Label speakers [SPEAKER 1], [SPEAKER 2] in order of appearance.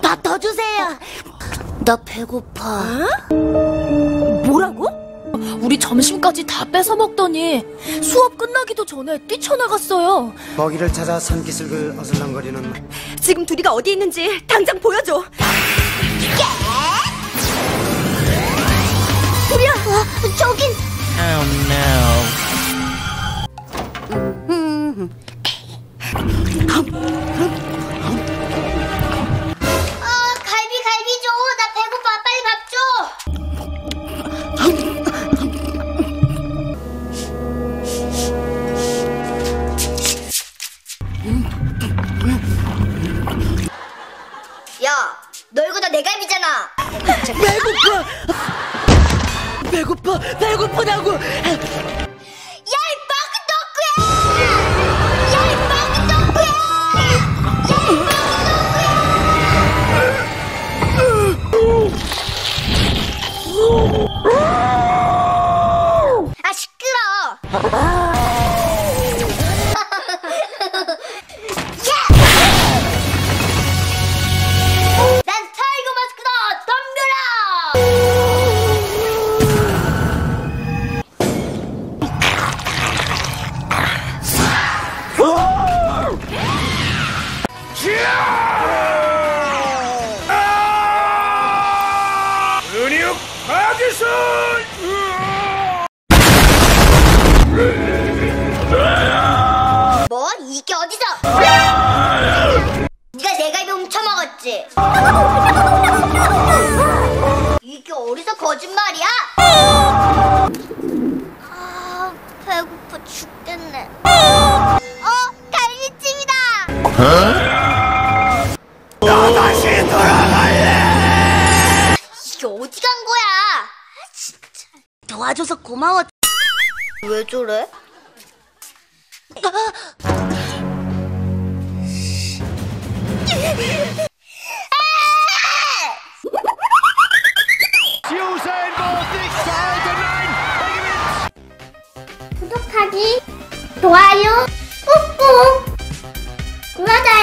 [SPEAKER 1] 밥 더 주세요. 나 배고파.
[SPEAKER 2] 뭐라고? 우리 점심까지 다 뺏어 먹더니 수업 끝나기도 전에 뛰쳐나갔어요.
[SPEAKER 3] 먹이를 찾아 산기슭을 어슬렁거리는
[SPEAKER 2] 지금 둘이가 어디 있는지 당장 보여줘.
[SPEAKER 1] 야, 너 이거 다 내 갈비잖아.
[SPEAKER 2] 배고파. 배고파. 배고프다고.
[SPEAKER 1] 아, 시끄러!
[SPEAKER 4] 근육 파괴선!
[SPEAKER 1] 뭐? 이게 어디서? 네가 내 갈비 훔쳐먹었지? 이게 어디서 거짓말이야? 아, 배고파 죽겠네. 어, 갈비찜이다. 진짜. 도와줘서 고마워. 왜 저래? 구독하기, 좋아요, 꾹꾹 눌러줘요.